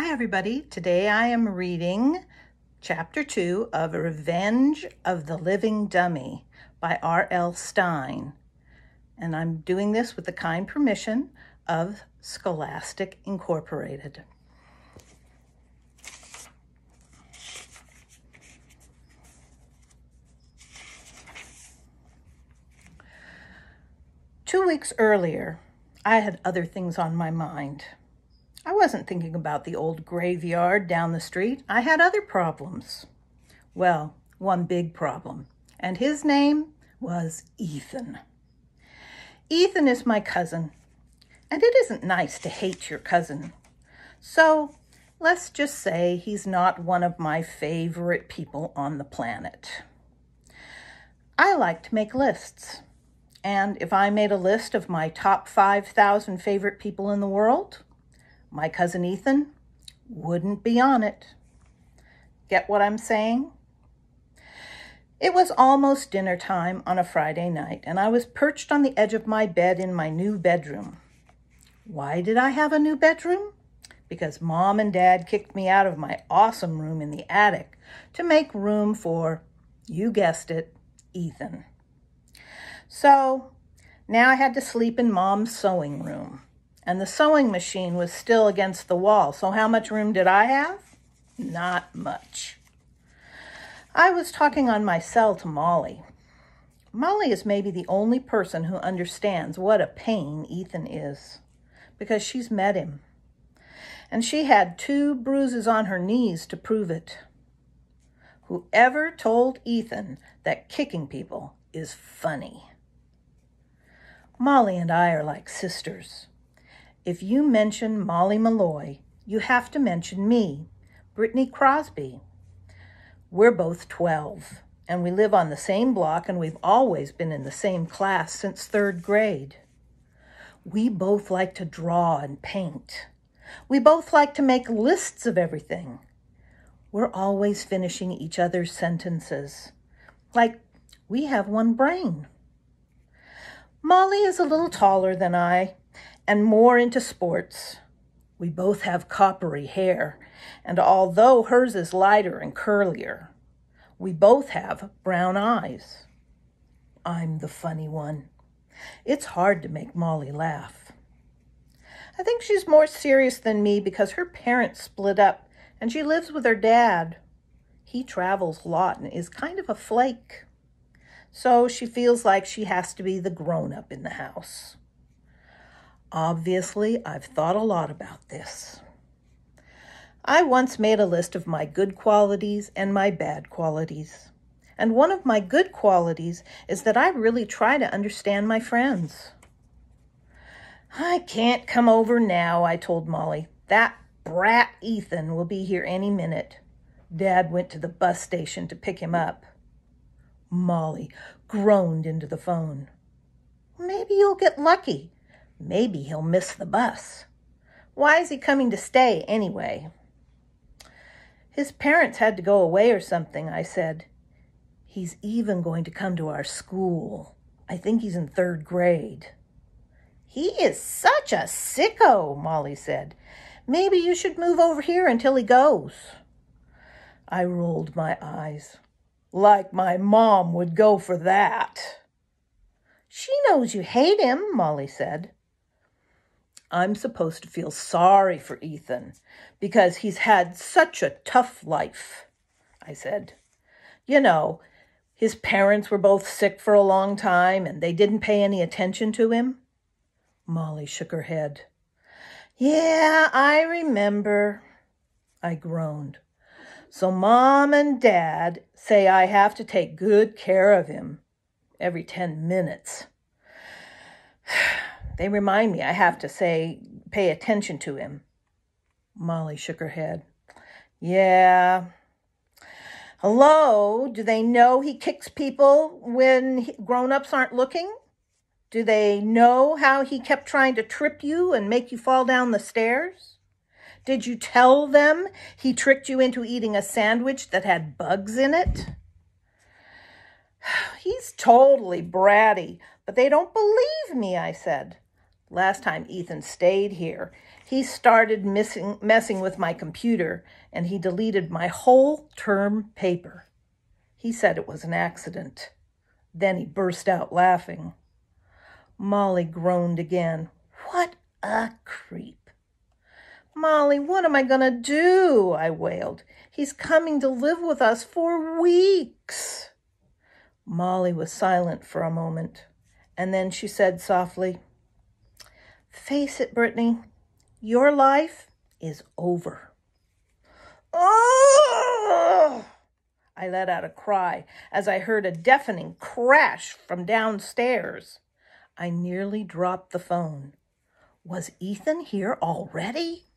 Hi, everybody. Today I am reading Chapter 2 of Revenge of the Living Dummy by R.L. Stine. And I'm doing this with the kind permission of Scholastic Incorporated. Two weeks earlier, I had other things on my mind. I wasn't thinking about the old graveyard down the street. I had other problems. Well, one big problem, and his name was Ethan. Ethan is my cousin, and it isn't nice to hate your cousin. So let's just say he's not one of my favorite people on the planet. I like to make lists. And if I made a list of my top 5,000 favorite people in the world, my cousin Ethan wouldn't be on it. Get what I'm saying? It was almost dinner time on a Friday night, and I was perched on the edge of my bed in my new bedroom. Why did I have a new bedroom? Because mom and dad kicked me out of my awesome room in the attic to make room for, you guessed it, Ethan. So now I had to sleep in mom's sewing room and the sewing machine was still against the wall. So how much room did I have? Not much. I was talking on my cell to Molly. Molly is maybe the only person who understands what a pain Ethan is because she's met him. And she had two bruises on her knees to prove it. Whoever told Ethan that kicking people is funny? Molly and I are like sisters. If you mention Molly Malloy, you have to mention me, Brittany Crosby. We're both 12, and we live on the same block, and we've always been in the same class since third grade. We both like to draw and paint. We both like to make lists of everything. We're always finishing each other's sentences. Like we have one brain. Molly is a little taller than I, and more into sports. We both have coppery hair, and although hers is lighter and curlier, we both have brown eyes. I'm the funny one. It's hard to make Molly laugh. I think she's more serious than me because her parents split up and she lives with her dad. He travels a lot and is kind of a flake. So she feels like she has to be the grown up in the house. Obviously, I've thought a lot about this. I once made a list of my good qualities and my bad qualities. And one of my good qualities is that I really try to understand my friends. I can't come over now, I told Molly. That brat Ethan will be here any minute. Dad went to the bus station to pick him up. Molly groaned into the phone. Maybe you'll get lucky. Maybe he'll miss the bus. Why is he coming to stay anyway? His parents had to go away or something, I said. He's even going to come to our school. I think he's in third grade. He is such a sicko, Molly said. Maybe you should move over here until he goes. I rolled my eyes. Like my mom would go for that. She knows you hate him, Molly said. I'm supposed to feel sorry for Ethan because he's had such a tough life, I said. You know, his parents were both sick for a long time and they didn't pay any attention to him. Molly shook her head. Yeah, I remember. I groaned. So mom and dad say I have to take good care of him every 10 minutes. They remind me I have to say, pay attention to him. Molly shook her head. Yeah. Hello, do they know he kicks people when grown ups aren't looking? Do they know how he kept trying to trip you and make you fall down the stairs? Did you tell them he tricked you into eating a sandwich that had bugs in it? He's totally bratty, but they don't believe me, I said. Last time Ethan stayed here, He started missing, messing with my computer and he deleted my whole term paper. He said it was an accident. Then he burst out laughing. Molly groaned again. What a creep. Molly, what am I going to do? I wailed. He's coming to live with us for weeks. Molly was silent for a moment, and then she said softly, Face it, Brittany, your life is over. Oh! I let out a cry as I heard a deafening crash from downstairs. I nearly dropped the phone. Was Ethan here already?